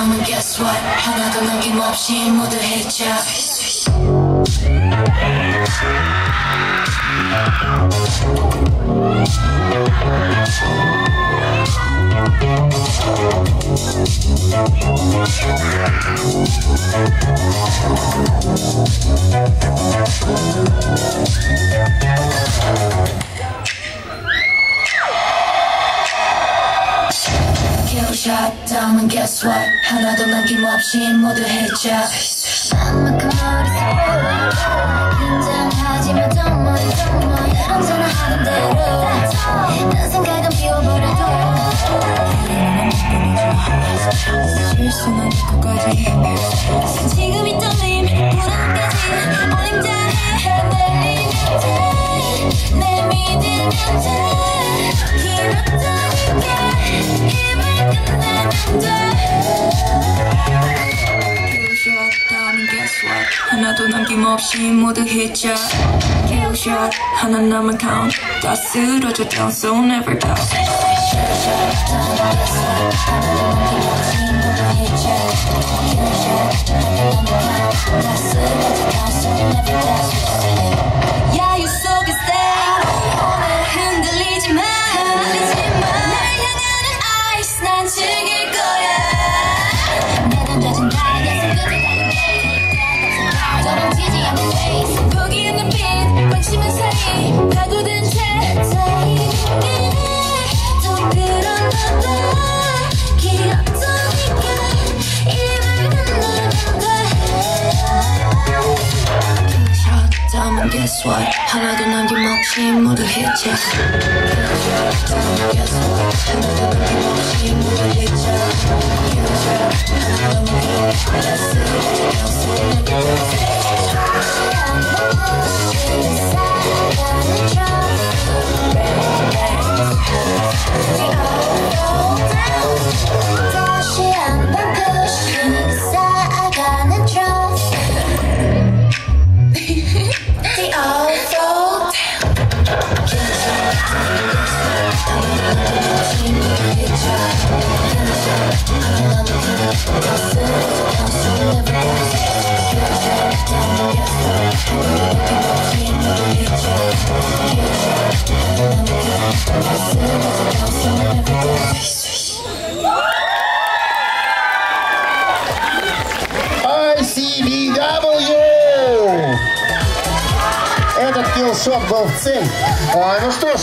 다음은 guess what 하나도 남김없이 모두 해자 킬샷 Guess what? 하나도 남김없이 모두 해자 만큼 머릿속으로 긴장하지만 don't worry don't worry 언제나 하던 대로. 난 생각은 비워버려도. 실수는 끝까지 다음은 guess what 하나도 남김없이 모두 해자 킬샷 하나 남은 count 다 쓰러져 down so never doubt 야유 guess what 하나도 남김없이 모두 해자 킬샷 다음은 guess what 하나도 남김없이 모두 해 ICBW! Этот киллшот был в цель. А, ну что ж,